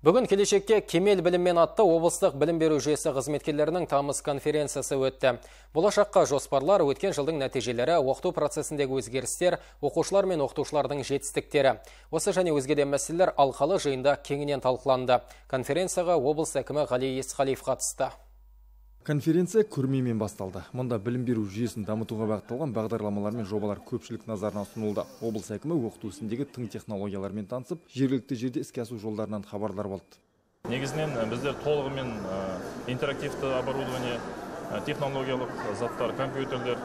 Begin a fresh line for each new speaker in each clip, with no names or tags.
Бүгін келешекке кемел біліммен атты облыстық білім беру жүйесі қызметкерлерінің тамыз конференциясы өтті. Болашаққа жоспарлар өткен жылдың нәтижелері, оқыту процесіндегі өзгерістер, оқушылар мен оқытушылардың жетістіктері. Осы және өзге де мәселелер алқалы жиында кеңінен талқыланды. Конференцияға облыс әкімі Ғали Есқалиев қатысты.
Конференция көрмемен басталды. Мұнда білім беру жүйесін дамытуға бағытталған бағдарламалар мен жобалар көпшілік назарына ұсынылды. Облыс әкімі оқыту ісіндегі тың технологиялармен танысып, жергілікті жерде іске асу жолдарынан хабардар болды.
Негізінен біздер толығымен интерактивті оборудование, технологиялық заттар, компьютерлер,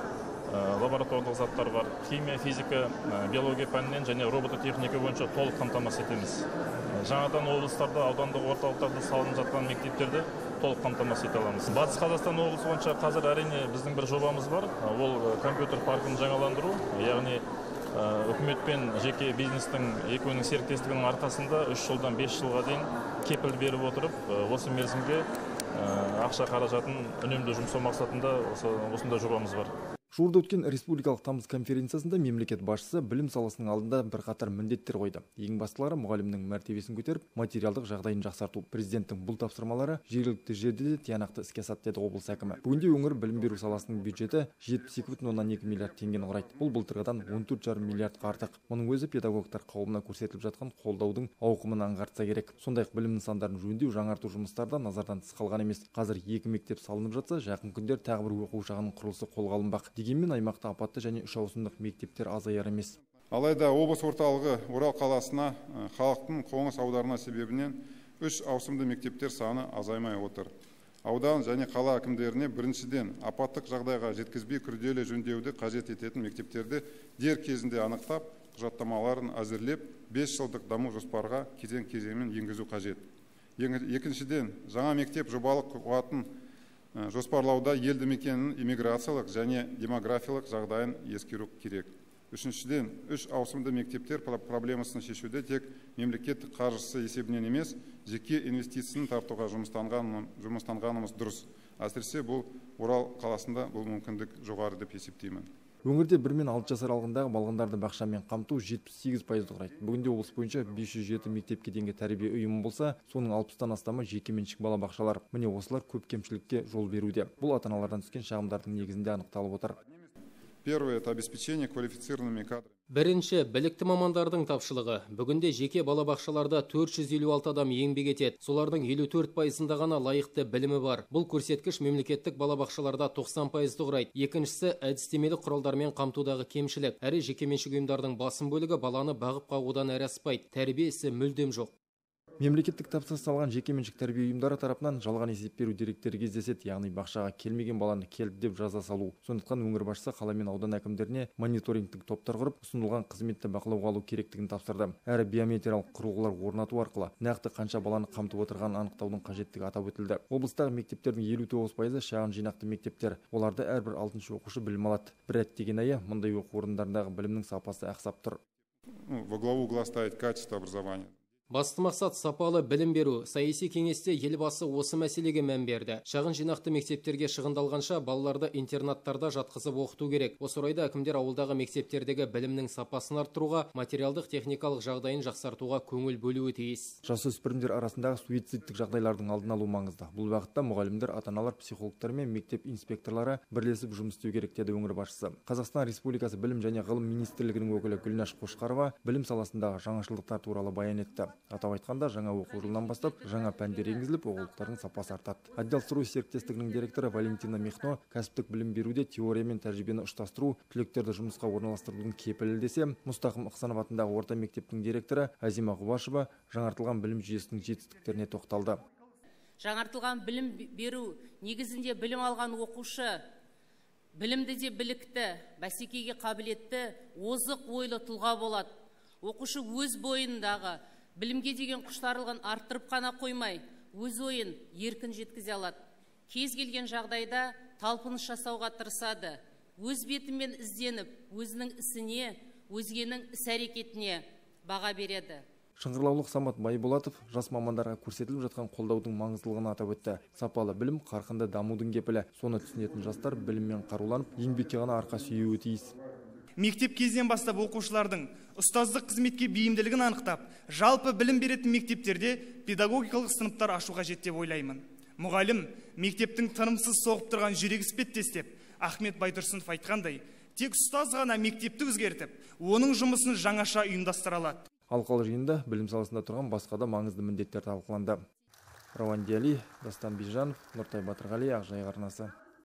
лабораториялық заттар бар. Химия, физика, биология пәнінен және робототехника бойынша толық қамтамасыз етеміз. Жаңадан облыстарда, аудандық орталықтарда салынып жатқан мектептерді толық қамтамасыз ете аламыз. Батыс қазақстан облысы бойынша қазір әрине біздің бір жобамыз бар. Ол компьютер паркін жаңаландыру яғни үкімет пен жеке бизнестің екеуінің серіктестігінің арқасында үш жылдан бес жылға дейін кепіл беріп отырып осы мерзімге ақша қаражатын үнемді жұмсау мақсатында осындай жобамыз бар.
Жуырда өткен республикалық тамыз конференциясында мемлекет басшысы білім саласының алдында бірқатар міндеттер қойды. Ең бастылары мұғалімнің мәртебесін көтеріп материалдық жағдайын жақсарту. Президенттің бұл тапсырмалары жергілікті жерде де тиянақты іске асады деді облыс әкімі. Бүгінде өңір білім беру саласының бюджеті жетпіс екі бүтін оннан екі миллиард теңгені құрайды. Бұл былтырғыдан он төрт жарым миллиардқа артық. Мұның өзі педагогтар қауымына көрсетіліп жатқан қолдаудың ауқымын аңғартса керек. Сондай ақ білім нысандарын жөндеу жаңарту жұмыстары да назардан тыс қалған емес. Қазір екі мектеп салынып жатса жақын күндері тағы бір оқу ошағының құрылысы қолға алынбақ. Дегенмен аймақта апатты және үш ауысымдық мектептер азаяр емес.
Алайда облыс орталығы орал қаласына халықтың қоныс аударына себебінен үш ауысымды мектептер саны азаймай отыр. Аудан және қала әкімдеріне біріншіден апаттық жағдайға жеткізбей күрделі жөндеуді қажет ететін мектептерді дер кезінде анықтап құжаттамаларын әзірлеп бес жылдық даму жоспарға кезең кезеңмен енгізу қажет. Екіншіден жаңа мектеп жобалық қуатын жоспарлауда елді мекеннің иммиграциялық және демографиялық жағдайын ескеру керек. Үшіншіден үш ауысымды мектептер проблемасын шешуде тек мемлекеттік қаржысы есебінен емес жеке инвестицияны тартуға жұмыстанғанымыз дұрыс. Әсіресе бұл орал қаласында бұл мүмкіндік жоғары деп есептеймін.
Өңірде бір мен алты жас аралығындағы балғындарды бақшамен қамту жетпіс сегіз пайызды құрайды. Бүгінде облыс бойынша бес жүз жеті мектепке дейінгі тәрбие ұйымы болса соның алпыстан астамы жекеменшік балабақшалар. Міне осылар көп кемшілікке жол беруде. Бұл ата аналардан түскен шағымдардың негізінде анықталып отыр.
Первое это обеспечение квалифицированными кадрами
Бірінші, білікті мамандардың тапшылығы. Бүгінде жеке балабақшаларда 456 адам еңбек етеді. Солардың 54 пайызында ғана лайықты білімі бар. Бұл көрсеткіш мемлекеттік балабақшаларда 90 пайызды құрайды. Екіншісі, әдістемелік құралдармен қамтудағы кемшілік. Әрі жекеменшік ұйымдардың басым бөлігі баланы бағып қағудан әрі аспайды. Тәрбие ісі мүлдем жоқ
мемлекеттік тапсырыс салған жекеменшік тәрбие ұйымдары тарапынан жалған есеп беру деректері кездеседі яғни бақшаға келмеген баланы келді деп жаза салу. Сондықтан өңір басшысы қала мен аудан әкімдеріне мониторингтік топтар құрып ұсынылған қызметті бақылауға алу керектігін тапсырды. Әрі биометриялық құрылғылар орнату арқылы нақты қанша баланы қамтып отырғанын анықтаудың қажеттігі атап өтілді. Облыстағы мектептердің елу тоғыз пайызы шағын жинақты мектептер. Оларда әрбір алтыншы оқушы білім алады. Бір әттеген мұндай оқу орындарындағы білімнің сапасы ақсап тұр.
Во главу угла ставить качество образования.
Басты мақсат сапалы білім беру. Саяси кеңесте елбасы осы мәселеге мән берді. Шағын жинақты мектептерге шығындалғанша балаларды интернаттарда жатқызып оқыту керек. Осы орайда әкімдер ауылдағы мектептердегі білімнің сапасын арттыруға, материалдық техникалық жағдайын жақсартуға көңіл бөлуі тиіс.
Жасөспірімдер арасындағы суицидтік жағдайлардың алдын алу маңызды. Бұл бағытта мұғалімдер, ата-аналар, психологтар мен мектеп инспекторлары бірлесіп жұмыс істеу керек деді өңір басшысы. Қазақстан Республикасы білім және ғылым министрлігінің өкілі Гүлнаш Қошқарова білім саласындағы жаңашылдықтар туралы баян етті атап айтқанда жаңа оқу жылынан бастап жаңа пәндер енгізіліп оқулықтардың сапасы артады. Отдел серіктестігінің директоры валентина михно кәсіптік білім беруде теория мен тәжірибені ұштастыру түлектерді жұмысқа орналастырудың кепілі десе мұстақым ықсанов атындағы орта мектептің директоры азима ғұбашева жаңартылған білім жүйесінің жетістіктеріне тоқталды.
Жаңартылған білім беру негізінде білім алған оқушы білімді де білікті бәсекеге қабілетті озық ойлы тұлға болады. Оқушы өз бойындағы білімге деген құштарлығын арттырып қана қоймай өз ойын еркін жеткізе алады. Кез келген жағдайда талпыныс жасауға тырысады. Өз бетімен ізденіп өзінің ісіне өзгенің іс әрекетіне баға береді.
Шыңғырлаулық самат байболатов жас мамандарға көрсетіліп жатқан қолдаудың маңыздылығын атап өтті. Сапалы білім қарқынды дамудың кепілі. Соны түсінетін жастар біліммен қаруланып еңбекке ғана арқа сүйеуі тиіс.
Мектеп кезінен бастап оқушылардың ұстаздық қызметке бейімділігін анықтап жалпы білім беретін мектептерде педагогикалық сыныптар ашу қажет деп ойлаймын. Мұғалім мектептің тынымсыз соғып тұрған жүрек іспеттес деп ахмет байтұрсынов айтқандай тек ұстаз ғана мектепті өзгертіп оның жұмысын жаңаша ұйымдастыра алады.
Алқалы жиында білім саласында тұрған басқа да маңызды міндеттер талқыланды. Рауан диали дастан бижанов нұртай батырғали ақжайық арнасы.